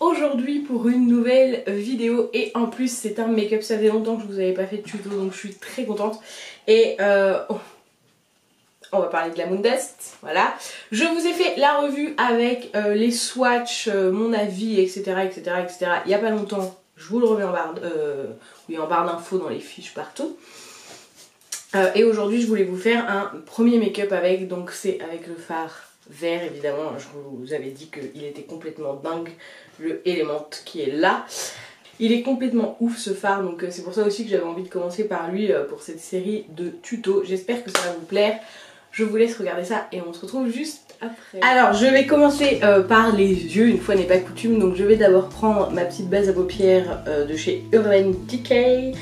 aujourd'hui pour une nouvelle vidéo et en plus c'est un make-up, ça fait longtemps que je vous avais pas fait de tuto donc je suis très contente et euh, oh, on va parler de la Moon Dust, voilà. Je vous ai fait la revue avec euh, les swatchs, euh, mon avis, etc, etc, etc. Il y a pas longtemps, je vous le remets en barre, oui, en barre d'infos dans les fiches partout. et aujourd'hui je voulais vous faire un premier make-up avec, donc c'est avec le fard vert évidemment. Je vous avais dit qu'il était complètement dingue, le Element qui est là. Il est complètement ouf ce phare, donc euh, c'est pour ça aussi que j'avais envie de commencer par lui euh, pour cette série de tutos. J'espère que ça va vous plaire. Je vous laisse regarder ça et on se retrouve juste après. Alors je vais commencer euh, par les yeux, une fois n'est pas coutume. Donc je vais d'abord prendre ma petite base à paupières de chez Urban Decay.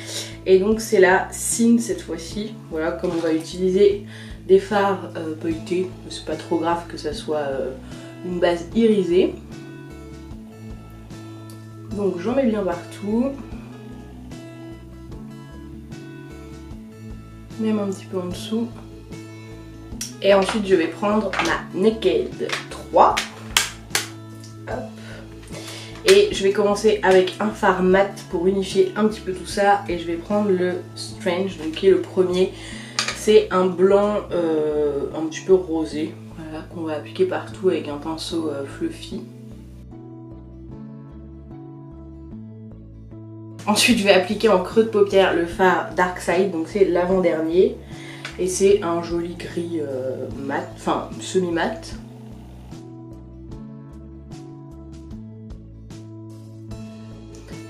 Et donc c'est la Sin cette fois-ci. Voilà, comme on va utiliser des fards euh, feuilletés, c'est pas trop grave que ça soit euh, une base irisée. Donc j'en mets bien partout. Même un petit peu en dessous. Et ensuite je vais prendre ma Naked 3. Et je vais commencer avec un fard mat pour unifier un petit peu tout ça. Et je vais prendre le Strange, donc qui est le premier c'est un blanc euh, un petit peu rosé, qu'on va appliquer partout avec un pinceau euh, fluffy. Ensuite, je vais appliquer en creux de paupière le fard Dark Side, donc c'est l'avant-dernier. Et c'est un joli gris euh, mat, enfin semi-mat.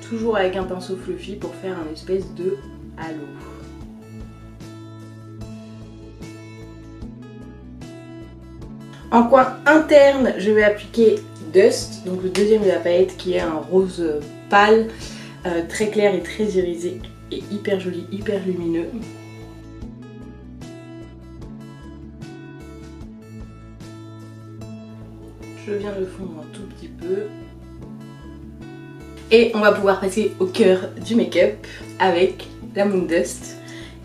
Toujours avec un pinceau fluffy pour faire un espèce de halo. En coin interne, je vais appliquer Dust, donc le deuxième de la palette qui est un rose pâle, euh, très clair et très irisé et hyper joli, hyper lumineux. Je viens le fondre un tout petit peu. Et on va pouvoir passer au cœur du make-up avec la Moon Dust.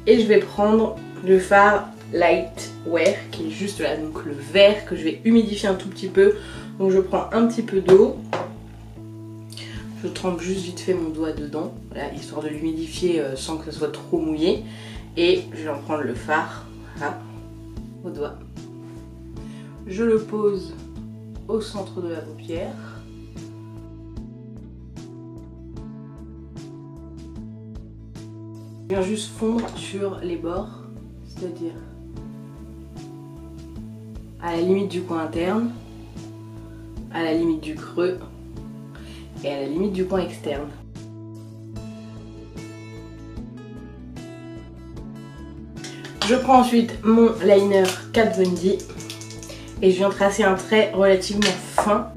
Et je vais prendre le fard Light Wear qui est juste là, donc le vert que je vais humidifier un tout petit peu. Donc je prends un petit peu d'eau, je trempe juste vite fait mon doigt dedans, histoire de l'humidifier euh, sans que ce soit trop mouillé. Et je vais en prendre le fard, au doigt. Je le pose au centre de la paupière. Je viens juste fondre sur les bords, c'est-à-dire à la limite du coin interne, à la limite du creux. Et à la limite du coin externe. Je prends ensuite mon liner Kat Von et je viens tracer un trait relativement fin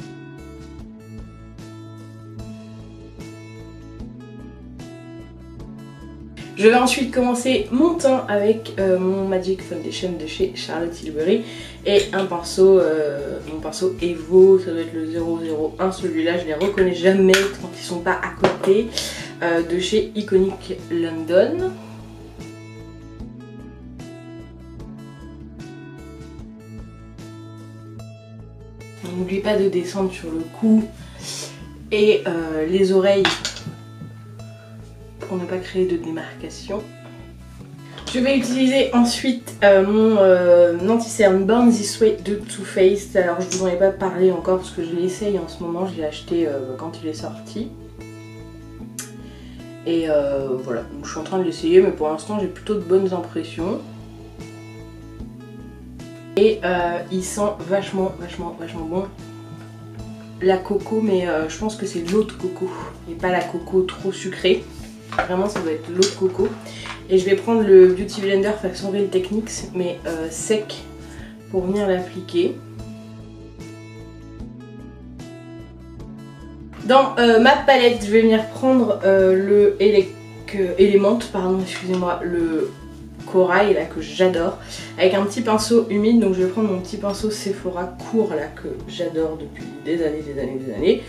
Je vais ensuite commencer mon teint avec euh, mon Magic Foundation de chez Charlotte Tilbury et un pinceau, euh, mon pinceau Evo, ça doit être le 001, celui-là je les reconnais jamais quand ils sont pas à côté, euh, de chez Iconic London. N'oublie pas de descendre sur le cou et les oreilles ne pas créer de démarcation. Je vais utiliser ensuite euh, mon euh, anti-cerne This Way de Too Faced. Alors je vous en ai pas parlé encore parce que je l'essaye en ce moment, je l'ai acheté euh, quand il est sorti. Et voilà, donc je suis en train de l'essayer mais pour l'instant j'ai plutôt de bonnes impressions. Et il sent vachement, vachement, vachement bon. La coco mais je pense que c'est l'autre coco et pas la coco trop sucrée. Vraiment, ça doit être l'eau de coco. Et je vais prendre le Beauty Blender façon Real Techniques, mais euh, sec, pour venir l'appliquer. Dans euh, ma palette, je vais venir prendre euh, le Element, pardon, excusez-moi, le corail là que j'adore, avec un petit pinceau humide. Donc je vais prendre mon petit pinceau Sephora court là que j'adore depuis des années, des années, des années.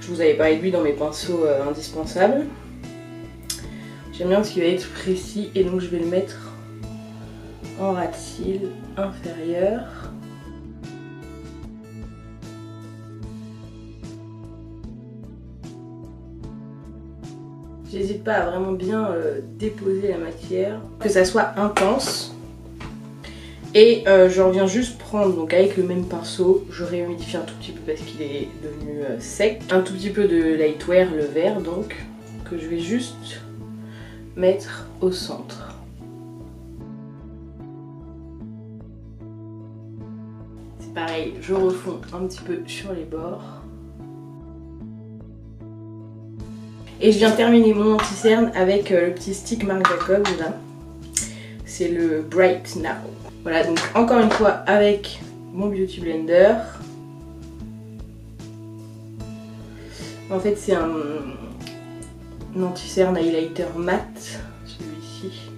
Je vous avais parlé de lui dans mes pinceaux indispensables. J'aime bien ce qu'il va être précis et donc je vais le mettre en ras de cils inférieur. J'hésite pas à vraiment bien euh, déposer la matière, que ça soit intense. Et euh, je reviens juste prendre, donc avec le même pinceau, je réhumidifie un tout petit peu parce qu'il est devenu euh, sec. Un tout petit peu de lightwear, le vert donc, que je vais juste mettre au centre. C'est pareil, je refonds un petit peu sur les bords. Et je viens terminer mon anti-cerne avec euh, le petit stick Marc Jacob là. C'est le Bright Now. Voilà, donc encore une fois avec mon Beauty Blender. En fait, c'est un, anti-cerne highlighter mat, celui-ci.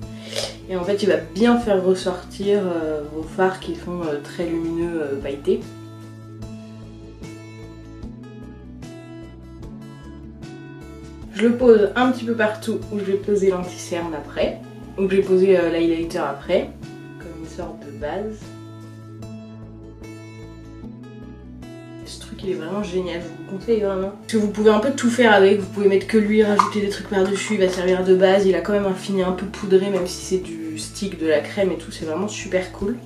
Et en fait, il va bien faire ressortir euh, vos fards qui sont euh, très lumineux pailletés. Je le pose un petit peu partout où je vais poser l'anti-cerne après, où je vais poser euh, l'highlighter après, comme une sorte de base. Il est vraiment génial, je vous conseille vraiment. Parce que vous pouvez un peu tout faire avec, vous pouvez mettre que lui, rajouter des trucs par-dessus, il va servir de base, il a quand même un fini un peu poudré même si c'est du stick, de la crème et tout, c'est vraiment super cool.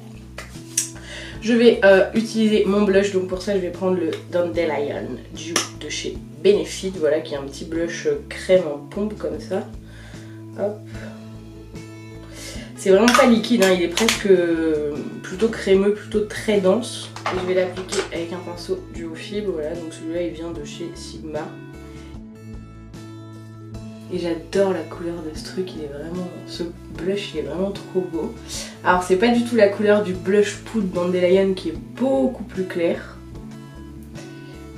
Je vais euh, utiliser mon blush, donc pour ça je vais prendre le Dandelion Dew de chez Benefit, voilà, qui est un petit blush crème en pompe comme ça. Hop. C'est vraiment pas liquide, hein, il est presque plutôt crémeux, plutôt très dense. Et je vais l'appliquer avec un pinceau du fibre, voilà, donc celui-là il vient de chez Sigma. Et j'adore la couleur de ce truc, il est vraiment. Ce blush il est vraiment trop beau. Alors c'est pas du tout la couleur du blush poudre Dandelion qui est beaucoup plus clair.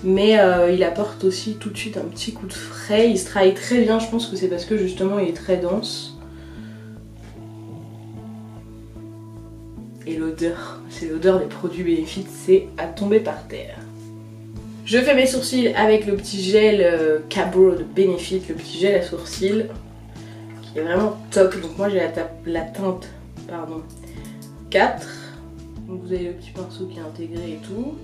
Mais euh, il apporte aussi tout de suite un petit coup de frais. Il se travaille très bien, je pense que c'est parce que justement il est très dense. C'est l'odeur des produits bénéfices, c'est à tomber par terre. Je fais mes sourcils avec le petit gel euh, Cabro de Benefit, le petit gel à sourcils, qui est vraiment top. Donc moi j'ai la, teinte pardon, 4. Donc vous avez le petit pinceau qui est intégré et tout.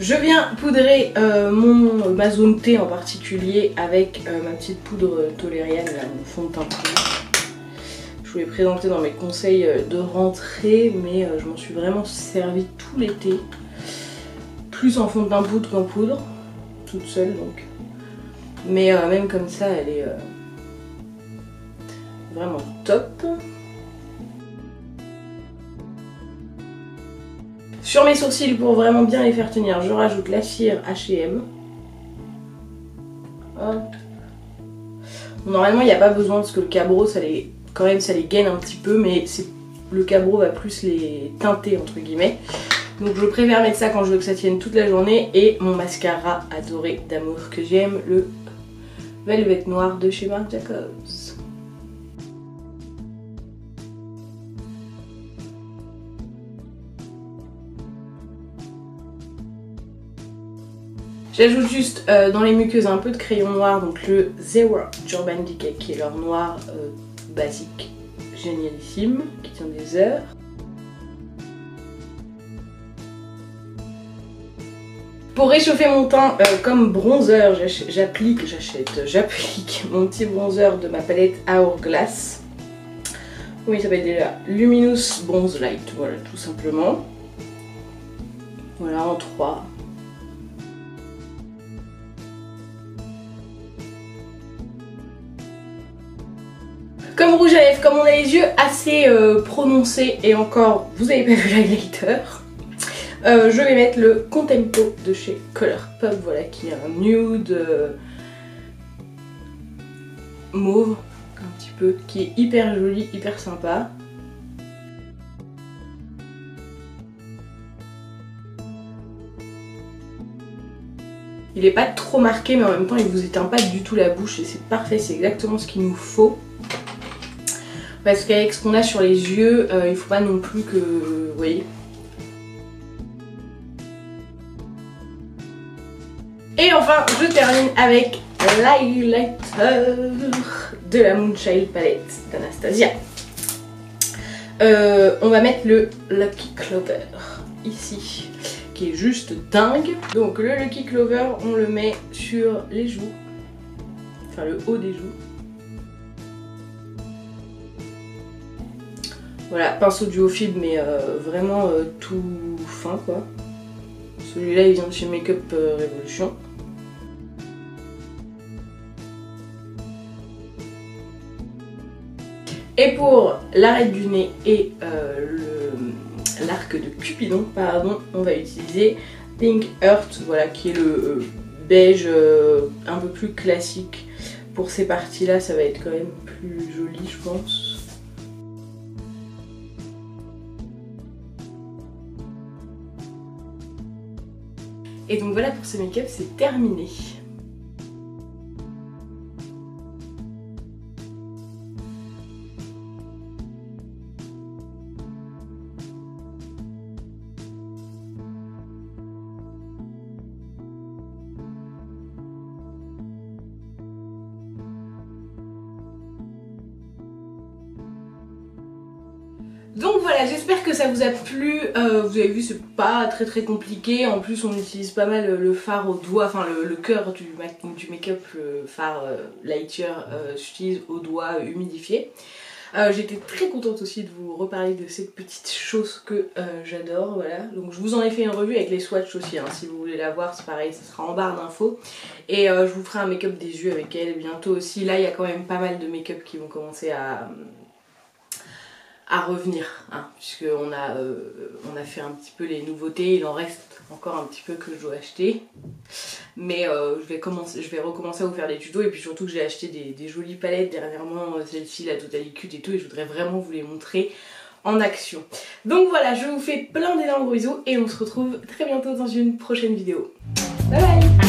Je viens poudrer euh, mon, ma zone T en particulier avec euh, ma petite poudre tolérienne, mon fond de teint je vous l'ai présenté dans mes conseils euh, de rentrée, mais je m'en suis vraiment servi tout l'été. Plus en fond de teint poudre qu'en poudre, toute seule donc. Mais même comme ça, elle est vraiment top. Sur mes sourcils, pour vraiment bien les faire tenir, je rajoute la cire H&M. Normalement, il n'y a pas besoin parce que le cabro, ça les quand même ça les gaine un petit peu mais le cabro va plus les teinter entre guillemets. Donc je préfère mettre ça quand je veux que ça tienne toute la journée et mon mascara adoré d'amour que j'aime, le Velvet Noir de chez Marc Jacobs. J'ajoute juste euh, dans les muqueuses un peu de crayon noir, donc le Zero Urban Decay qui est leur noir euh, basique, génialissime, qui tient des heures. Pour réchauffer mon teint euh, comme bronzer, j'applique, j'achète, j'applique mon petit bronzer de ma palette Hourglass. Oui, ça s'appelle déjà Luminous Bronze Light, voilà, tout simplement. Voilà, en 3. Rouge comme on a les yeux assez euh, prononcés et encore, vous avez pas vu l'highlighter, euh, je vais mettre le Contempo de chez Colourpop, voilà, qui est un nude euh, mauve, un petit peu, qui est hyper joli, hyper sympa. Il n'est pas trop marqué mais en même temps il vous éteint pas du tout la bouche et c'est parfait, c'est exactement ce qu'il nous faut. Parce qu'avec ce qu'on a sur les yeux, euh, il faut pas non plus que... Vous voyez Et enfin, je termine avec l'highlighter de la Moonchild Palette d'Anastasia. Euh, on va mettre le Lucky Clover ici qui est juste dingue. Donc le Lucky Clover, on le met sur les joues, enfin le haut des joues. Voilà, pinceau du haut fib mais euh, vraiment euh, tout fin quoi. Celui-là il vient de chez Makeup euh, Revolution. Et pour l'arête du nez et l'arc de Cupidon, pardon, on va utiliser Pink Earth, voilà, qui est le beige un peu plus classique. Pour ces parties-là, ça va être quand même plus joli, je pense. Et donc voilà pour ce make-up, c'est terminé. Donc voilà, j'espère que ça vous a plu. Euh, vous avez vu, c'est pas très très compliqué. En plus, on utilise pas mal le fard au doigt, enfin le, cœur du, make-up, le fard euh, lighter euh, s'utilise au doigt humidifié. J'étais très contente aussi de vous reparler de cette petite chose que j'adore, voilà. Donc je vous en ai fait une revue avec les swatchs aussi, hein. si vous voulez la voir, c'est pareil, ça sera en barre d'infos. Et je vous ferai un make-up des yeux avec elle bientôt aussi. Là, il y a quand même pas mal de make-up qui vont commencer à à revenir, hein, puisqu'on a, euh, on a fait un petit peu les nouveautés, il en reste encore un petit peu que je dois acheter. Mais euh, je, vais commencer, je vais recommencer à vous faire des tutos et puis surtout que j'ai acheté des, jolies palettes dernièrement, euh, celle-ci, la Cute et tout, et je voudrais vraiment vous les montrer en action. Donc voilà, je vous fais plein d'énormes et on se retrouve très bientôt dans une prochaine vidéo. Bye bye